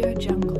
Audio Jungle.